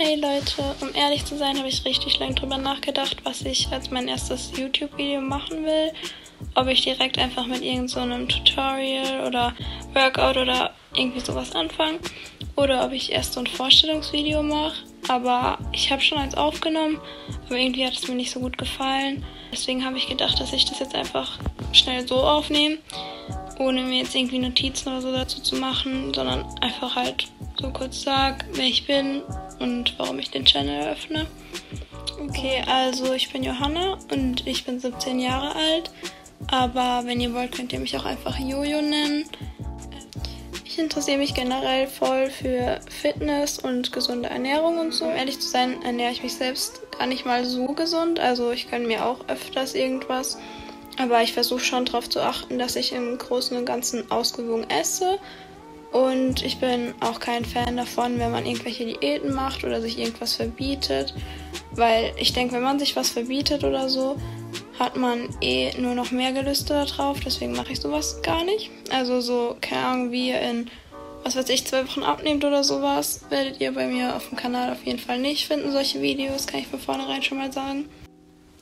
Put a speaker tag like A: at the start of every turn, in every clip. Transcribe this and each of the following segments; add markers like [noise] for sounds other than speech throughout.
A: Hey Leute, um ehrlich zu sein, habe ich richtig lange drüber nachgedacht, was ich als mein erstes YouTube-Video machen will. Ob ich direkt einfach mit irgendeinem so Tutorial oder Workout oder irgendwie sowas anfange. Oder ob ich erst so ein Vorstellungsvideo mache. Aber ich habe schon eins aufgenommen, aber irgendwie hat es mir nicht so gut gefallen. Deswegen habe ich gedacht, dass ich das jetzt einfach schnell so aufnehme, ohne mir jetzt irgendwie Notizen oder so dazu zu machen, sondern einfach halt so kurz sage, wer ich bin und warum ich den Channel eröffne. Okay, also ich bin Johanna und ich bin 17 Jahre alt. Aber wenn ihr wollt, könnt ihr mich auch einfach Jojo nennen. Ich interessiere mich generell voll für Fitness und gesunde Ernährung und so. Um ehrlich zu sein, ernähre ich mich selbst gar nicht mal so gesund. Also ich gönne mir auch öfters irgendwas. Aber ich versuche schon darauf zu achten, dass ich im Großen und Ganzen ausgewogen esse und ich bin auch kein Fan davon, wenn man irgendwelche Diäten macht oder sich irgendwas verbietet. Weil ich denke, wenn man sich was verbietet oder so, hat man eh nur noch mehr Gelüste darauf. Deswegen mache ich sowas gar nicht. Also so, keine Ahnung, wie ihr in, was weiß ich, zwei Wochen abnehmt oder sowas, werdet ihr bei mir auf dem Kanal auf jeden Fall nicht finden. Solche Videos kann ich von vornherein schon mal sagen.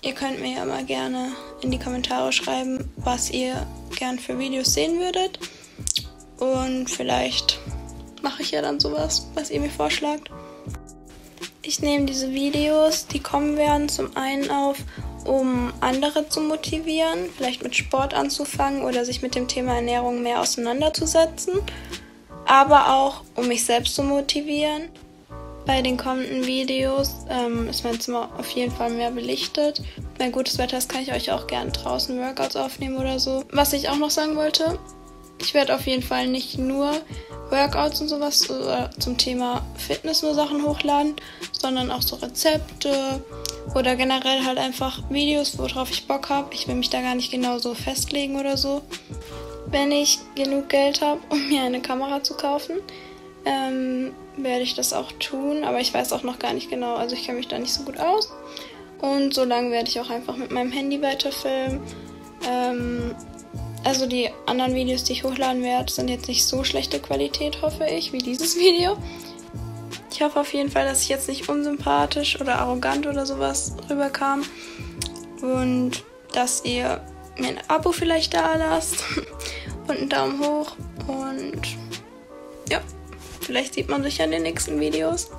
A: Ihr könnt mir ja mal gerne in die Kommentare schreiben, was ihr gern für Videos sehen würdet. Und vielleicht mache ich ja dann sowas, was ihr mir vorschlagt. Ich nehme diese Videos, die kommen werden, zum einen auf, um andere zu motivieren, vielleicht mit Sport anzufangen oder sich mit dem Thema Ernährung mehr auseinanderzusetzen, aber auch, um mich selbst zu motivieren. Bei den kommenden Videos ähm, ist mein Zimmer auf jeden Fall mehr belichtet. Wenn gutes Wetter ist, kann ich euch auch gerne draußen Workouts aufnehmen oder so. Was ich auch noch sagen wollte, ich werde auf jeden Fall nicht nur Workouts und sowas oder zum Thema Fitness nur Sachen hochladen, sondern auch so Rezepte oder generell halt einfach Videos, worauf ich Bock habe. Ich will mich da gar nicht genau so festlegen oder so. Wenn ich genug Geld habe, [laughs] um mir eine Kamera zu kaufen, ähm, werde ich das auch tun, aber ich weiß auch noch gar nicht genau, also ich kenne mich da nicht so gut aus. Und so lange werde ich auch einfach mit meinem Handy weiterfilmen. Ähm, also die anderen Videos, die ich hochladen werde, sind jetzt nicht so schlechte Qualität, hoffe ich, wie dieses [laughs] Video. Ich hoffe auf jeden Fall, dass ich jetzt nicht unsympathisch oder arrogant oder sowas rüberkam. Und dass ihr mir ein Abo vielleicht da lasst [laughs] und einen Daumen hoch. Und ja, vielleicht sieht man sich ja in den nächsten Videos.